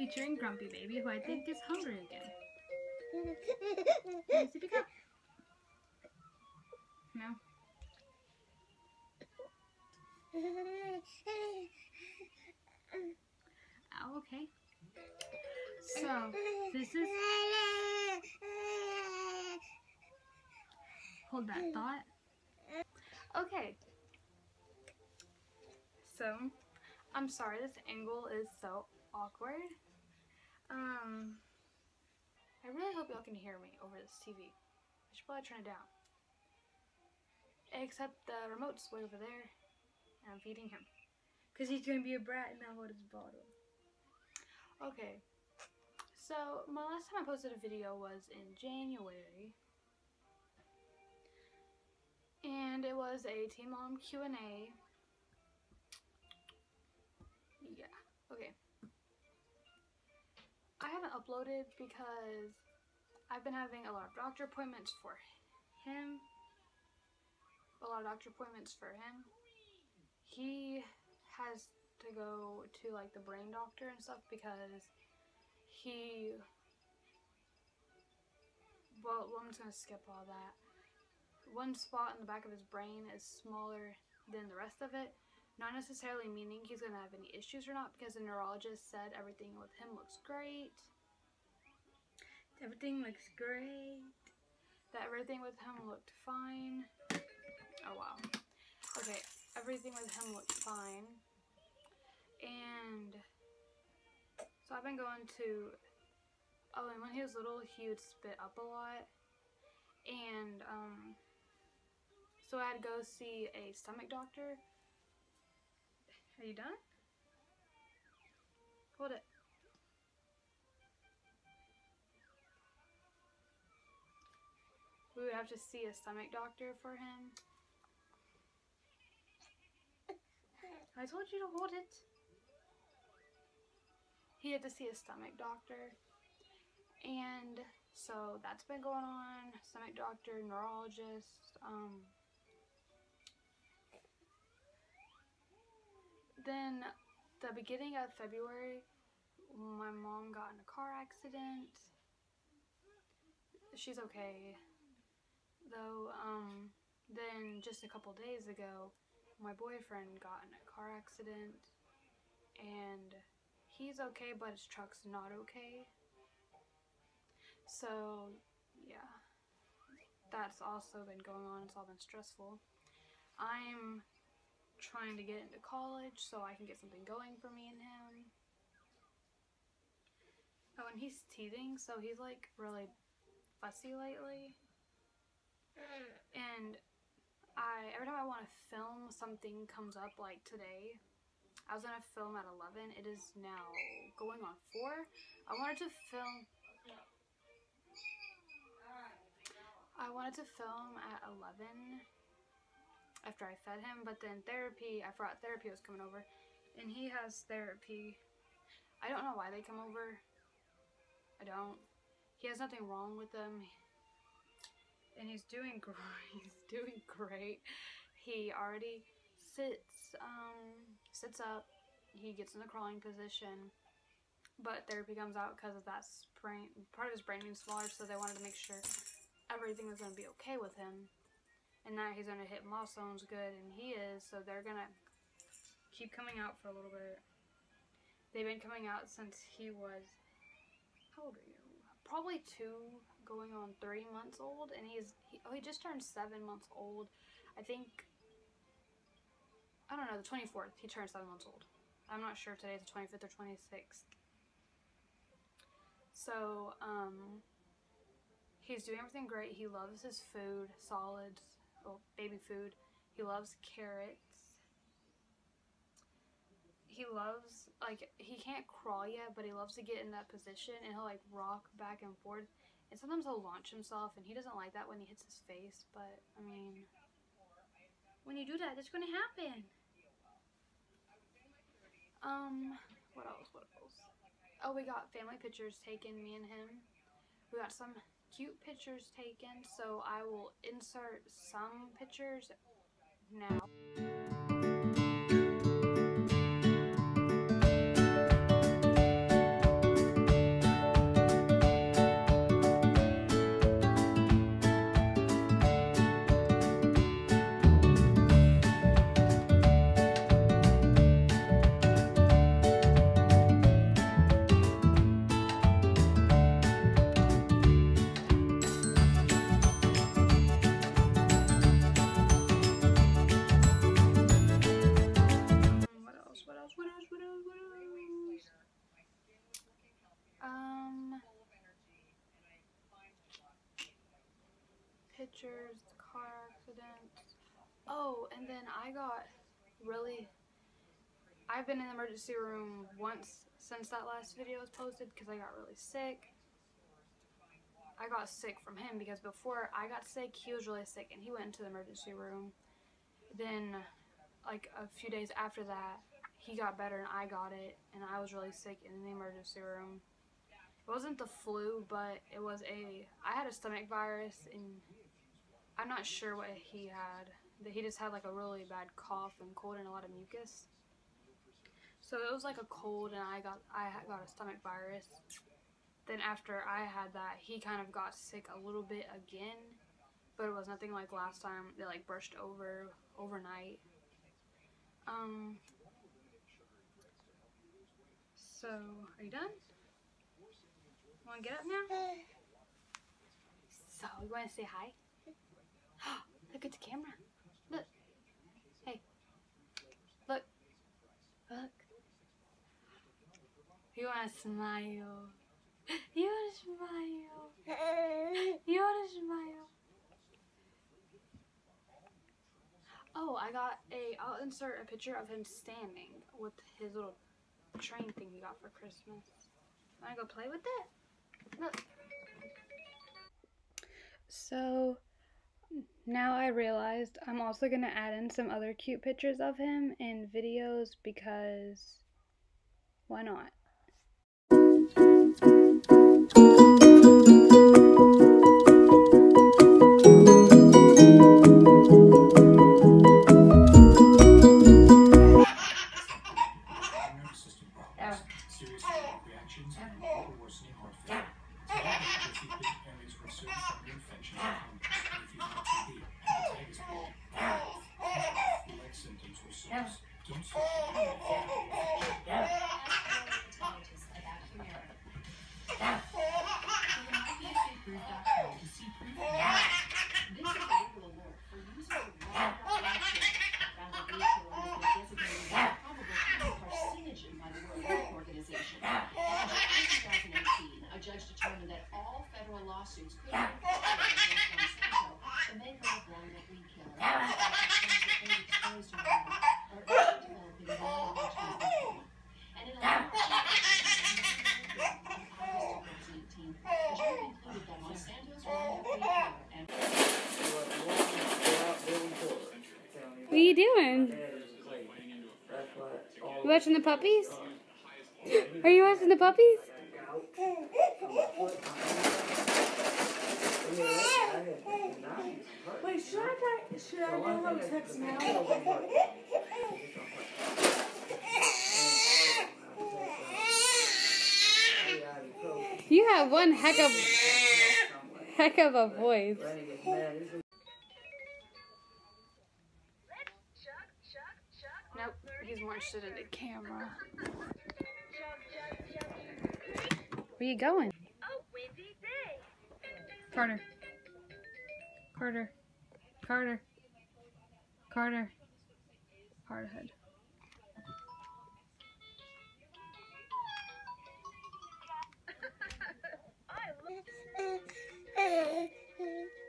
Featuring Grumpy Baby, who I think is hungry again. Let me see if you go. No. Oh, okay. So, this is... Hold that thought. Okay. So, I'm sorry this angle is so awkward. Um, I really hope y'all can hear me over this TV. I should probably turn it down. Except the remote's way over there. And I'm feeding him. Because he's going to be a brat and I'll hold his bottle. Okay. So, my last time I posted a video was in January. And it was a Teen Mom Q&A. Yeah. Okay. I haven't uploaded because I've been having a lot of doctor appointments for him. A lot of doctor appointments for him. He has to go to like the brain doctor and stuff because he well I'm just gonna skip all that one spot in the back of his brain is smaller than the rest of it not necessarily meaning he's gonna have any issues or not because the neurologist said everything with him looks great. Everything looks great. That everything with him looked fine. Oh wow. Okay everything with him looked fine. And so I've been going to, oh, and when he was little, he would spit up a lot. And, um, so I had to go see a stomach doctor. Are you done? Hold it. We would have to see a stomach doctor for him. I told you to hold it he had to see a stomach doctor. And so that's been going on. Stomach doctor, neurologist. Um, then the beginning of February, my mom got in a car accident. She's okay. Though, um, then just a couple days ago, my boyfriend got in a car accident and he's okay, but his truck's not okay. So, yeah. That's also been going on. It's all been stressful. I'm trying to get into college so I can get something going for me and him. Oh, and he's teething, so he's like really fussy lately. And I every time I want to film, something comes up like today. I was gonna film at 11. It is now going on 4. I wanted to film... I wanted to film at 11 after I fed him, but then therapy, I forgot therapy was coming over, and he has therapy. I don't know why they come over. I don't. He has nothing wrong with them, and he's doing great. he's doing great. He already sits, um, sits up, he gets in the crawling position, but therapy comes out because of that sprain, part of his brain being smaller, so they wanted to make sure everything was going to be okay with him, and now he's going to hit milestones good, and he is, so they're going to keep coming out for a little bit. They've been coming out since he was, how old are you? Probably two, going on three months old, and he's, he, oh, he just turned seven months old. I think I don't know, the 24th. He turned seven months old. I'm not sure if today's the 25th or 26th. So, um, he's doing everything great. He loves his food, solids, well, baby food. He loves carrots. He loves, like, he can't crawl yet, but he loves to get in that position and he'll, like, rock back and forth. And sometimes he'll launch himself, and he doesn't like that when he hits his face, but, I mean, when you do that, that's going to happen. Um, what else? What else? oh, we got family pictures taken, me and him. We got some cute pictures taken, so I will insert some pictures now. Pictures, car accident. Oh, and then I got really. I've been in the emergency room once since that last video was posted because I got really sick. I got sick from him because before I got sick, he was really sick and he went into the emergency room. Then like a few days after that, he got better and I got it, and I was really sick in the emergency room. It wasn't the flu, but it was a. I had a stomach virus, and I'm not sure what he had. That he just had like a really bad cough and cold and a lot of mucus. So it was like a cold, and I got I got a stomach virus. Then after I had that, he kind of got sick a little bit again, but it was nothing like last time. They like brushed over overnight. Um. So, are you done? Want to get up now? So, you want to say hi? Look at the camera. Look. Hey. Look. Look. You want to smile. You want to smile. You want to smile. Oh, I got a. I'll insert a picture of him standing with his little train thing he got for Christmas. Wanna go play with it? Look. So now I realized I'm also gonna add in some other cute pictures of him in videos because why not? Nervous system problems, serious allergic reactions, or worsening heart failure. So all the different areas where certain fungal infections are common. If you have TB, hepatitis B, flu-like symptoms, or SARS, don't switch to A judge determined that all federal lawsuits could be filed against Monsanto, the maker of Roundup weed killer, exposed to Roundup, or developing non-conventional and in a August 2018, the jury concluded that Monsanto's Roundup weed killer and What you doing? You watching the puppies? Uh, Are you watching the puppies? Wait, should I, should I know how to text now? You have one heck of heck of a voice. he's more interested in the camera. Where you going? Carter. Carter. Carter. Carter. Hardhead. I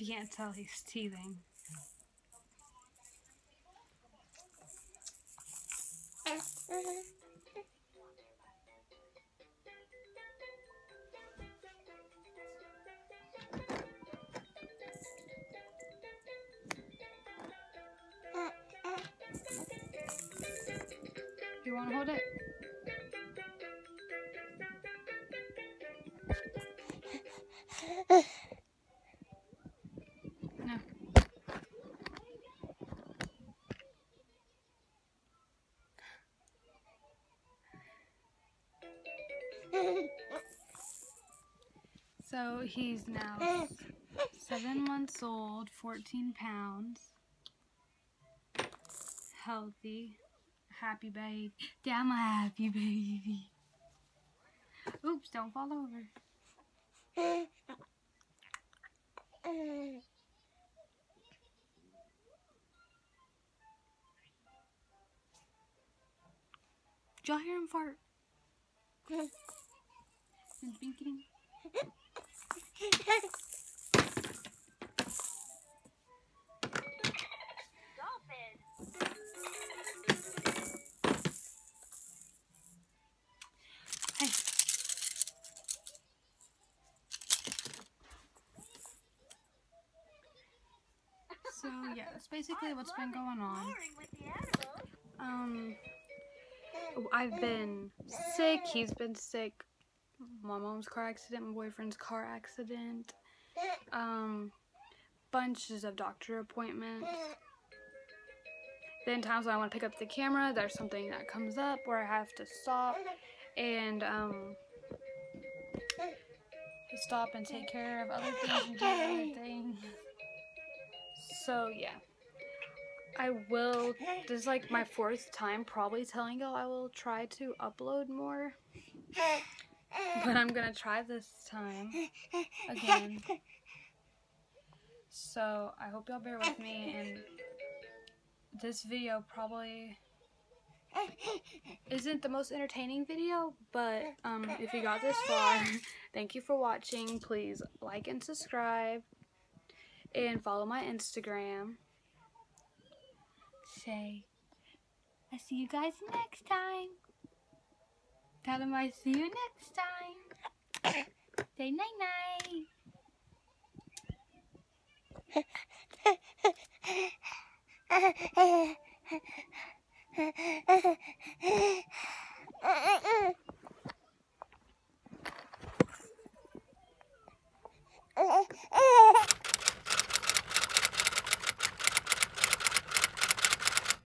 If you can't tell, he's teething. You want to hold it? No. So he's now seven months old, 14 pounds, healthy, happy baby. Damn, a happy baby. Oops, don't fall over. Did y'all hear him fart? Binking. Hey. So yeah, that's basically what's been going on. Um, I've been sick. He's been sick. My mom's car accident. My boyfriend's car accident. Um, bunches of doctor appointments. Then times when I want to pick up the camera, there's something that comes up where I have to stop and um stop and take care of other things and do other things. So yeah. I will this is like my fourth time probably telling y'all I will try to upload more. But I'm gonna try this time again. So I hope y'all bear with me and this video probably isn't the most entertaining video, but um, if you got this far, thank you for watching. Please like and subscribe and follow my Instagram. Say, I see you guys next time. Tell them I see you next time. Say night night. Uh-uh.